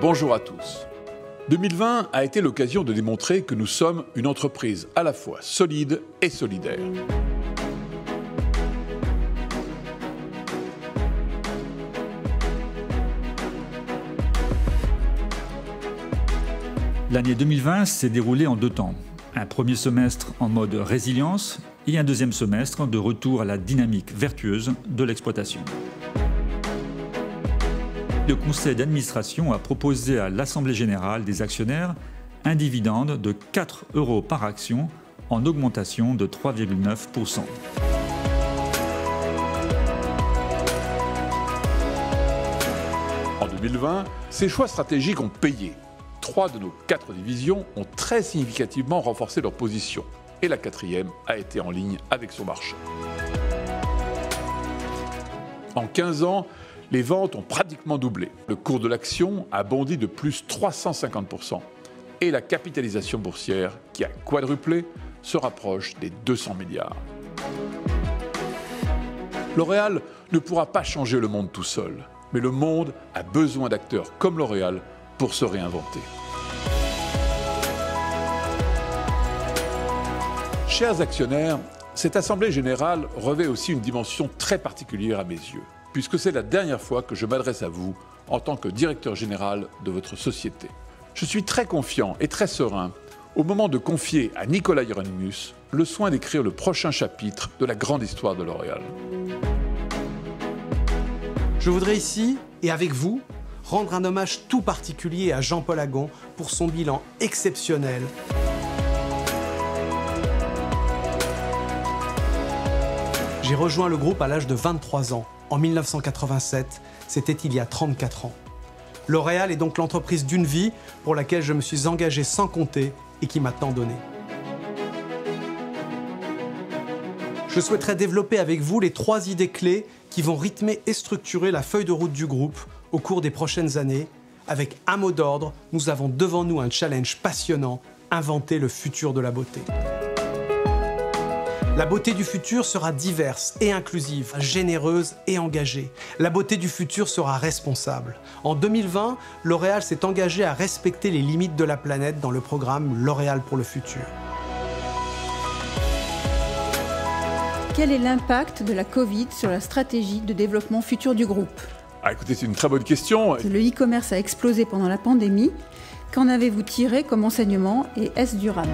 Bonjour à tous. 2020 a été l'occasion de démontrer que nous sommes une entreprise à la fois solide et solidaire. L'année 2020 s'est déroulée en deux temps. Un premier semestre en mode résilience et un deuxième semestre de retour à la dynamique vertueuse de l'exploitation le conseil d'administration a proposé à l'Assemblée générale des actionnaires un dividende de 4 euros par action en augmentation de 3,9%. En 2020, ces choix stratégiques ont payé. Trois de nos quatre divisions ont très significativement renforcé leur position et la quatrième a été en ligne avec son marché. En 15 ans, les ventes ont pratiquement doublé. Le cours de l'action a bondi de plus 350%. Et la capitalisation boursière, qui a quadruplé, se rapproche des 200 milliards. L'Oréal ne pourra pas changer le monde tout seul, mais le monde a besoin d'acteurs comme L'Oréal pour se réinventer. Chers actionnaires, cette Assemblée générale revêt aussi une dimension très particulière à mes yeux puisque c'est la dernière fois que je m'adresse à vous en tant que directeur général de votre société. Je suis très confiant et très serein au moment de confier à Nicolas Hieronymus le soin d'écrire le prochain chapitre de la grande histoire de L'Oréal. Je voudrais ici, et avec vous, rendre un hommage tout particulier à Jean-Paul Agon pour son bilan exceptionnel. J'ai rejoint le groupe à l'âge de 23 ans en 1987, c'était il y a 34 ans. L'Oréal est donc l'entreprise d'une vie pour laquelle je me suis engagé sans compter et qui m'a tant donné. Je souhaiterais développer avec vous les trois idées clés qui vont rythmer et structurer la feuille de route du groupe au cours des prochaines années. Avec un mot d'ordre, nous avons devant nous un challenge passionnant, inventer le futur de la beauté. La beauté du futur sera diverse et inclusive, généreuse et engagée. La beauté du futur sera responsable. En 2020, L'Oréal s'est engagé à respecter les limites de la planète dans le programme L'Oréal pour le futur. Quel est l'impact de la Covid sur la stratégie de développement futur du groupe? Ah, Écoutez, c'est une très bonne question. Le e-commerce a explosé pendant la pandémie. Qu'en avez-vous tiré comme enseignement et est-ce durable?